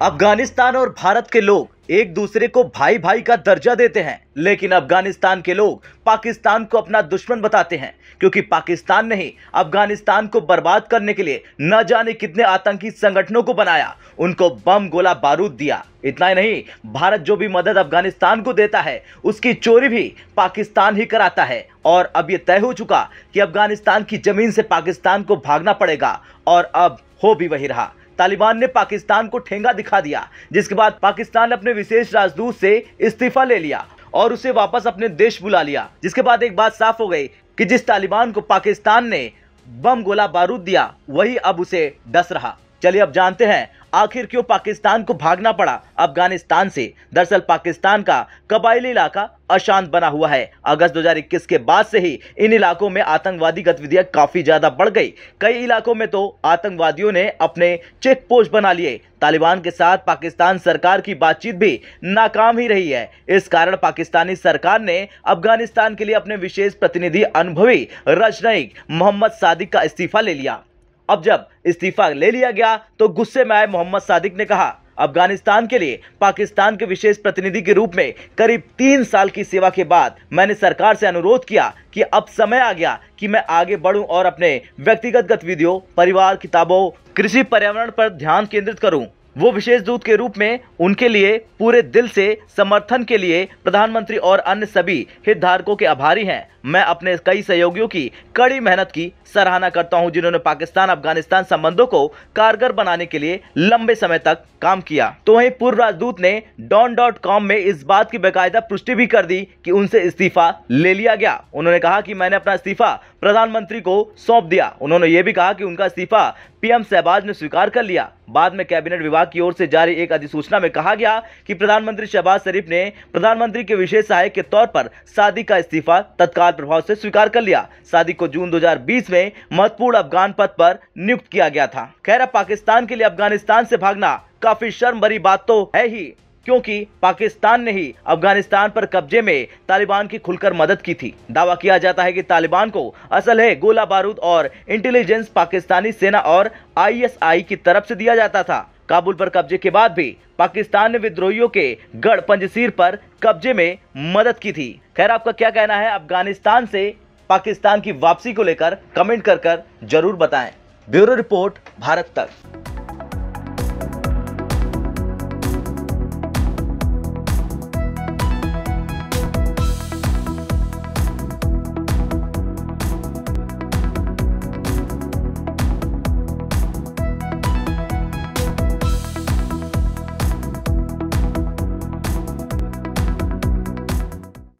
अफ़गानिस्तान और भारत के लोग एक दूसरे को भाई भाई का दर्जा देते हैं। लेकिन अफ़गानिस्तान के लोग पाकिस्तान को अपना दुश्मन बताते हैं, क्योंकि पाकिस्तान ने ही अफ़गानिस्तान को बर्बाद करने के लिए न जाने कितने आतंकी संगठनों को बनाया। उनको बम गोला बारूद दिया। इतना ही नहीं, भारत जो भी मदद अफ़गानिस्तान को देता है, उसकी चोरी भी पाकिस्तान ही कराता है। और अब यह तय हो चुका कि अफ़गानिस्तान की ज़मीन से पाकिस्तान को भागना पड़ेगा। और अब हो भी वही रहा। तालिबान ने पाकिस्तान को ठेंगा दिखा दिया, जिसके बाद पाकिस्तान ने अपने विशेष राजदूत से इस्तीफा ले लिया और उसे वापस अपने देश बुला लिया, जिसके बाद एक बात साफ़ हो गई कि जिस तालिबान को पाकिस्तान ने बम गोला बारूद दिया, वही अब उसे डस रहा। चलिए अब जानते हैं, आखिर क्यों पाकिस्तान को भागना पड़ा? अफ़गानिस्तान से। दरअसल पाकिस्तान का कबायली इलाका अशांत बना हुआ है। अगस्त 2021 के बाद से ही इन इलाकों में आतंकवादी गतिविधियाँ काफ़ी ज़्यादा बढ़ गई। कई इलाकों में तो आतंकवादियों ने अपने चेक पोस्ट बना लिए। तालिबान के साथ पाकिस्तान सरकार की बातचीत भी नाकाम ही रही है। इस कारण पाकिस्तानी सरकार ने अफ़गानिस्तान के लिए अपने विशेष प्रतिनिधि अनुभवी राजनयिक मोहम्मद सादिक का इस्तीफा ले लिया। अब जब इस्तीफा ले लिया गया तो गुस्से में आए मोहम्मद सादिक ने कहा, अफ़गानिस्तान के लिए पाकिस्तान के विशेष प्रतिनिधि के रूप में करीब तीन साल की सेवा के बाद मैंने सरकार से अनुरोध किया कि अब समय आ गया कि मैं आगे बढ़ूं और अपने व्यक्तिगत गतिविधियों, परिवार, किताबों, कृषि पर्यावरण पर ध्यान केंद्रित करूँ। वो विशेष दूत के रूप में उनके लिए, पूरे दिल से, समर्थन के लिए प्रधानमंत्री और अन्य सभी हितधारकों के आभारी हैं। मैं अपने कई सहयोगियों की कड़ी मेहनत की सराहना करता हूँ, जिन्होंने पाकिस्तान, अफ़गानिस्तान संबंधों को कारगर बनाने के लिए लंबे समय तक काम किया। तो वहीं पूर्व राजदूत ने डॉन डॉट कॉम में इस बात की बेकायदा पुष्टि भी कर दी कि उनसे इस्तीफा ले लिया गया। उन्होंने कहा कि मैंने अपना इस्तीफा प्रधानमंत्री को सौंप दिया। उन्होंने ये भी कहा कि उनका इस्तीफा पीएम शहबाज ने स्वीकार कर लिया। बाद में कैबिनेट विभाग की ओर से जारी एक अधिसूचना में कहा गया कि प्रधानमंत्री शहबाज शरीफ ने प्रधानमंत्री के विशेष सहायक के तौर पर सादी का इस्तीफा तत्काल प्रभाव से स्वीकार कर लिया। सादी को जून 2020 में महत्वपूर्ण अफगान पद पर नियुक्त किया गया था। खैर पाकिस्तान के लिए अफ़गानिस्तान से भागना काफ़ी शर्म भरी बात तो है ही। क्योंकि पाकिस्तान ने ही अफ़गानिस्तान पर कब्जे में तालिबान की खुलकर मदद की थी। दावा किया जाता है कि तालिबान को असल है गोला बारूद और इंटेलिजेंस पाकिस्तानी सेना और आईएसआई की तरफ़ से दिया जाता था। काबुल पर कब्जे के बाद भी पाकिस्तान ने विद्रोहियों के गढ़ पंजसीर पर कब्जे में मदद की थी। खैर, आपका क्या कहना है? अफ़गानिस्तान से पाकिस्तान की वापसी को लेकर कमेंट कर कर ज़रूर बताएँ। ब्यूरो रिपोर्ट, भारत तक।